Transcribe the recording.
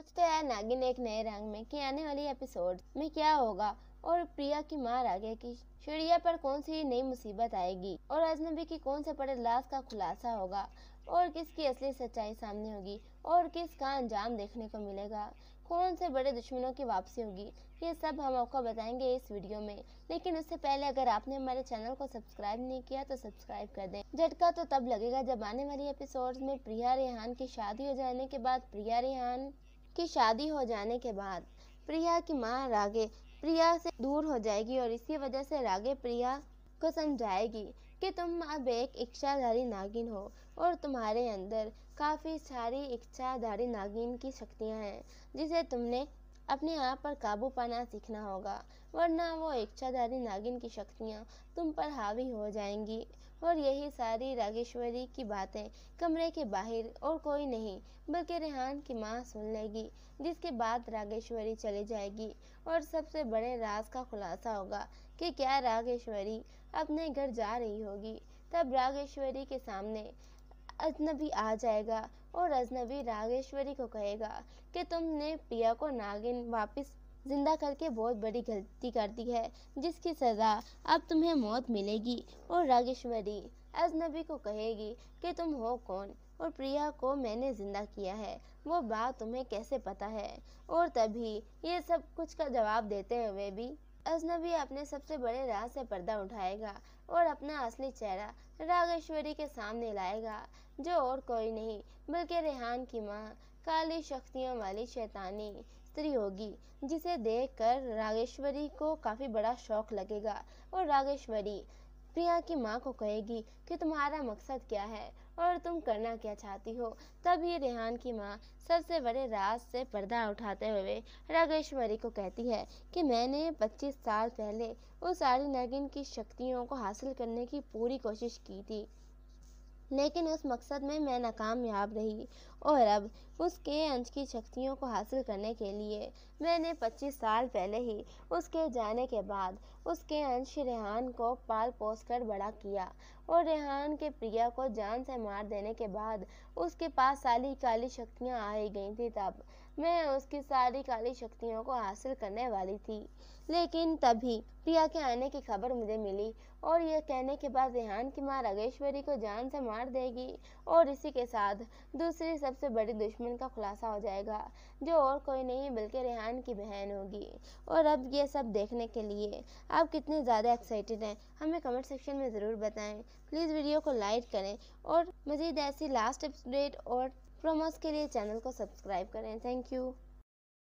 कुछ तो है नागिन एक नए रंग में कि आने वाली एपिसोड में क्या होगा? और प्रिया की मार आगे की चिड़िया पर कौन सी नई मुसीबत आएगी? और अजनबी की कौन से बड़े लाश का खुलासा होगा? और किसकी असली सच्चाई सामने होगी? और किसका अंजाम देखने को मिलेगा? कौन से बड़े दुश्मनों की वापसी होगी? ये सब हम आपको बताएँगे इस वीडियो में। लेकिन उससे पहले अगर आपने हमारे चैनल को सब्सक्राइब नहीं किया तो सब्सक्राइब कर दें। झटका तो तब लगेगा जब आने वाली एपिसोड में प्रिया रेहान की शादी हो जाने के बाद प्रिया रेहान की शादी हो जाने के बाद प्रिया की माँ रागे प्रिया से दूर हो जाएगी और इसी वजह से रागे प्रिया को समझाएगी कि तुम अब एक इच्छाधारी नागिन हो और तुम्हारे अंदर काफ़ी सारी इच्छाधारी नागिन की शक्तियाँ हैं, जिसे तुमने अपने आप पर काबू पाना सीखना होगा, वरना वो इच्छाधारी नागिन की शक्तियाँ तुम पर हावी हो जाएँगी। और यही सारी रागेश्वरी की बातें कमरे के बाहर और कोई नहीं, बल्कि रेहान की माँ सुन लेगी, जिसके बाद रागेश्वरी चली जाएगी। और सबसे बड़े राज का खुलासा होगा कि क्या रागेश्वरी अपने घर जा रही होगी। तब रागेश्वरी के सामने अजनबी आ जाएगा और अजनबी रागेश्वरी को कहेगा कि तुमने पिया को नागिन वापस ज़िंदा करके बहुत बड़ी गलती कर दी है, जिसकी सज़ा अब तुम्हें मौत मिलेगी। और रागेश्वरी अजनबी को कहेगी कि तुम हो कौन और प्रिया को मैंने ज़िंदा किया है, वो बात तुम्हें कैसे पता है? और तभी ये सब कुछ का जवाब देते हुए भी अजनबी अपने सबसे बड़े राज से पर्दा उठाएगा और अपना असली चेहरा रागेश्वरी के सामने लाएगा। जो और कोई नहीं, बल्कि रेहान की माँ, काली शक्तियों वाली शैतानी स्त्री होगी, जिसे देखकर रागेश्वरी को काफ़ी बड़ा शौक लगेगा। और रागेश्वरी प्रिया की माँ को कहेगी कि तुम्हारा मकसद क्या है और तुम करना क्या चाहती हो। तभी रेहान की माँ सबसे बड़े राज से पर्दा उठाते हुए रागेश्वरी को कहती है कि मैंने 25 साल पहले उस सारी नगिन की शक्तियों को हासिल करने की पूरी कोशिश की थी। लेकिन उस मकसद में मैं नाकामयाब रही और अब उसके अंश की शक्तियों को हासिल करने के लिए मैंने 25 साल पहले ही उसके जाने के बाद उसके अंश रेहान को पाल पोस कर बड़ा किया और रेहान के प्रिया को जान से मार देने के बाद उसके पास साली काली शक्तियाँ आ गई थी तब। मैं उसकी सारी काली शक्तियों को हासिल करने वाली थी। लेकिन तभी प्रिया के आने की खबर मुझे मिली और यह कहने के बाद रेहान की माँ रागेश्वरी को जान से मार देगी और इसी के साथ दूसरी सबसे बड़ी दुश्मन का खुलासा हो जाएगा, जो और कोई नहीं बल्कि रेहान की बहन होगी। और अब ये सब देखने के लिए आप कितने ज़्यादा एक्साइटेड हैं, हमें कमेंट सेक्शन में ज़रूर बताएँ। प्लीज़ वीडियो को लाइक करें और मज़ीद ऐसी लास्ट अपडेट और प्रोमोस के लिए चैनल को सब्सक्राइब करें. Thank you